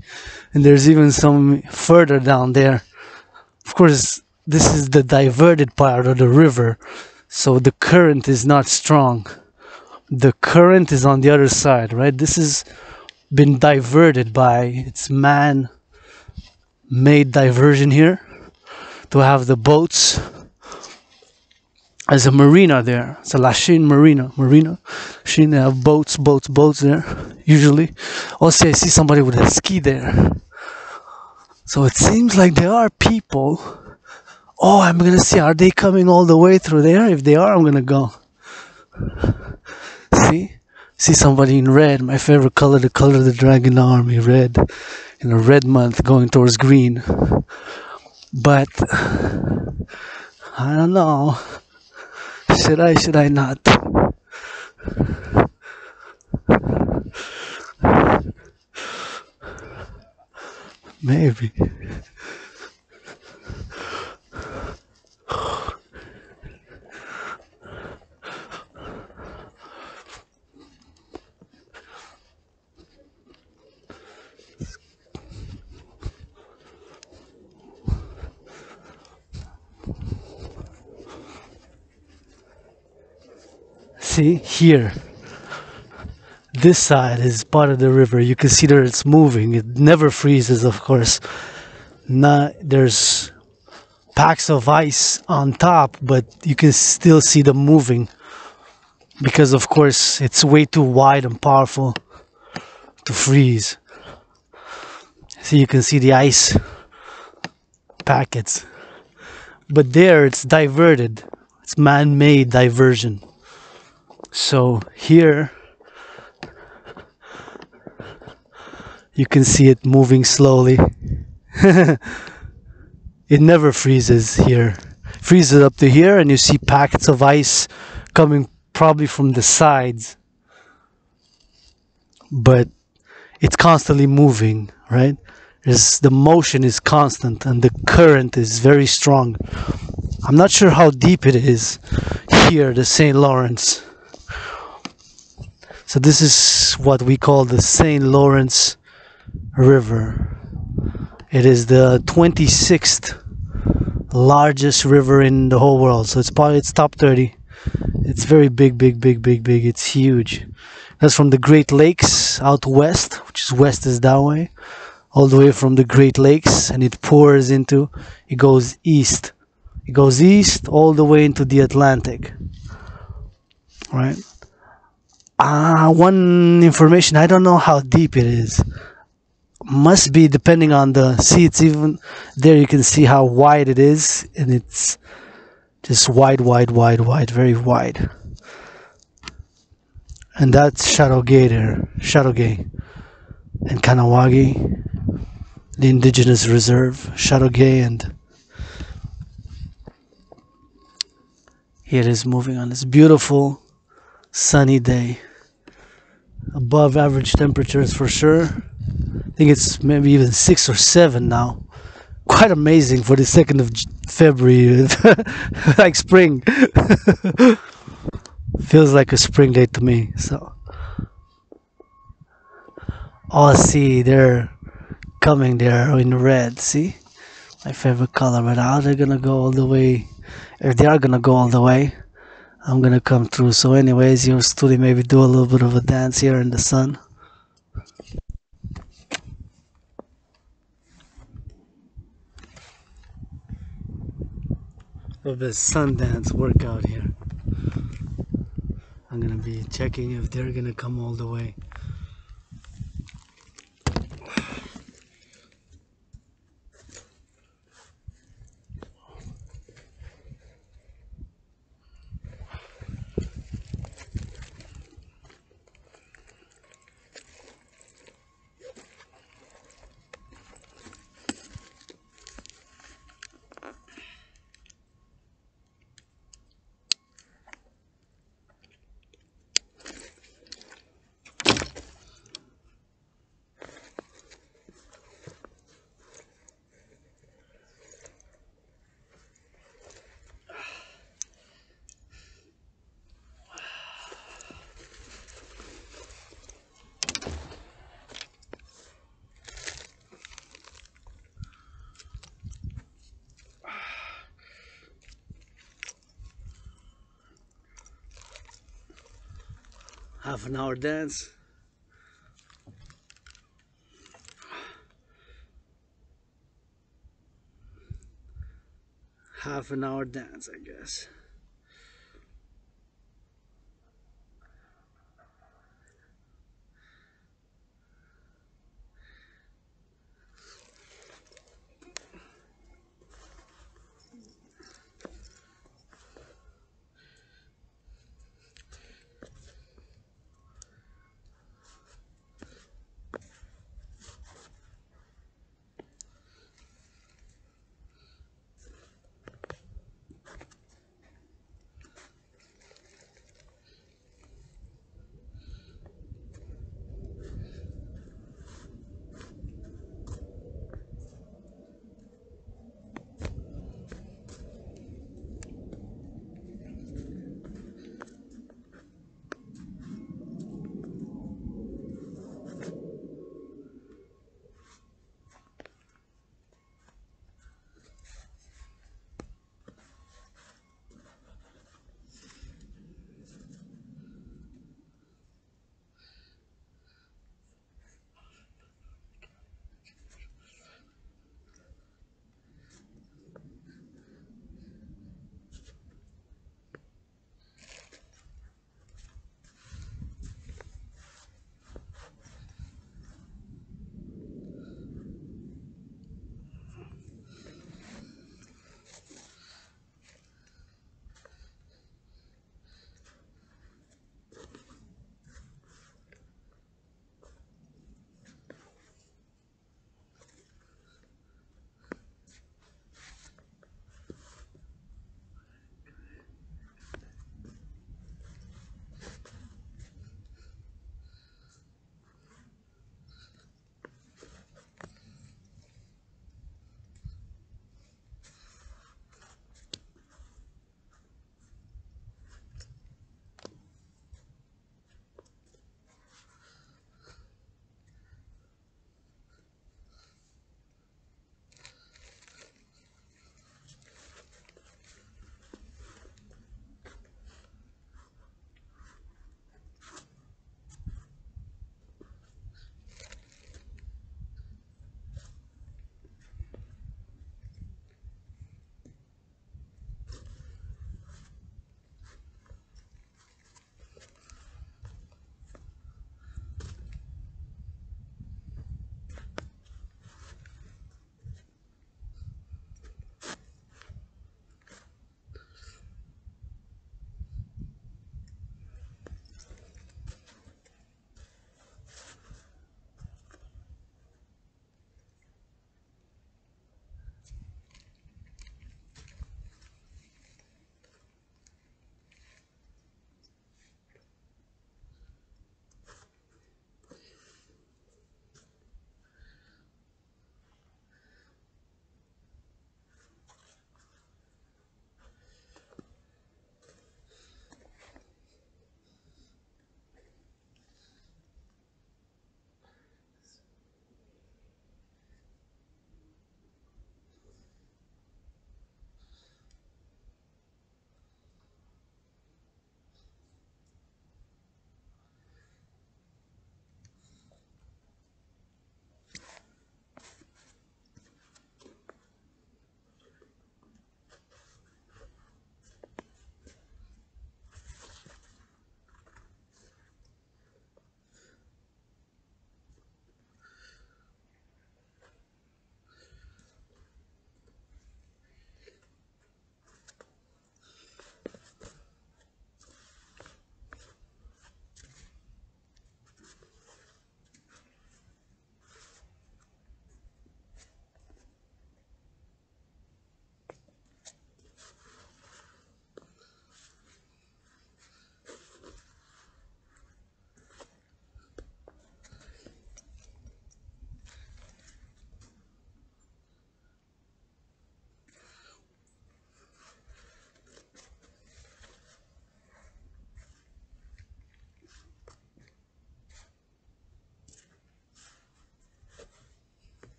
And there's even some further down there. Of course, this is the diverted part of the river, so the current is not strong. The current is on the other side, right? This has been diverted by its man made diversion here to have the boats as a marina there. It's a Lachine marina. Marina. Lachine, they have boats, boats, boats there, usually. Also, I see somebody with a ski there. So it seems like there are people. Oh, I'm gonna see. Are they coming all the way through there? If they are, I'm gonna go. See? See somebody in red, my favorite color, the color of the Dragon Army, red. In a red month going towards green. But I don't know. Should I, should I not? Maybe. See here. This side is part of the river. You can see there it's moving. It never freezes, of course. Not there's packs of ice on top, but you can still see them moving because, of course, it's way too wide and powerful to freeze. So you can see the ice packets, but there it's diverted. It's man-made diversion. So here you can see it moving slowly. [laughs] it never freezes here. Freezes up to here and you see packets of ice coming probably from the sides. But it's constantly moving, right? There's, the motion is constant and the current is very strong. I'm not sure how deep it is here, the St. Lawrence. So this is what we call the St. Lawrence River. It is the 26th largest river in the whole world. So it's probably it's top 30. It's very big, big, big, big, big. It's huge. That's from the Great Lakes out west, which is west is that way, all the way from the Great Lakes, and it pours into. It goes east. It goes east all the way into the Atlantic. Right. Uh, one information I don't know how deep it is. Must be depending on the see. It's even there. You can see how wide it is, and it's just wide, wide, wide, wide, very wide. And that's Châteauguay there, Châteauguay, and Kahnawake, the indigenous reserve, Châteauguay, and here it is moving on this beautiful sunny day above average temperatures for sure. I think it's maybe even six or seven now. Quite amazing for the second of February, [laughs] like spring. [laughs] Feels like a spring day to me. So, oh, see, they're coming there in red. See, my favorite color. But how they're gonna go all the way? If they are gonna go all the way, I'm gonna come through. So, anyways, your studio maybe do a little bit of a dance here in the sun. Of the sun dance workout here. I'm gonna be checking if they're gonna come all the way. Half an hour dance. Half an hour dance, I guess.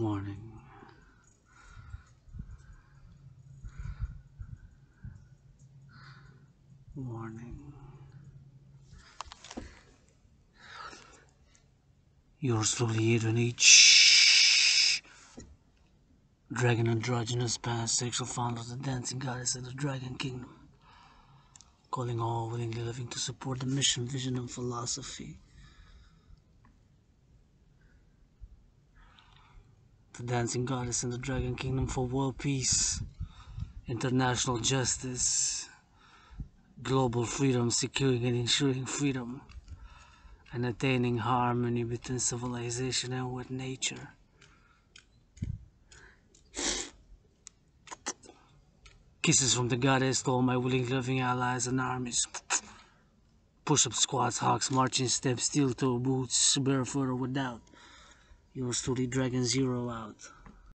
Morning. Morning. Yours truly, Adrian H. Dragon androgynous pansexual founder of the dancing goddess of the Dragon Kingdom. Calling all willingly living to support the mission, vision, and philosophy. The dancing goddess in the Dragon Kingdom for world peace, international justice, global freedom, securing and ensuring freedom, and attaining harmony between civilization and with nature. Kisses from the goddess to all my willing, loving allies and armies. Push up squats, hawks, marching steps, steel toe boots, barefoot or without. Yours truly, Dragon Zero out.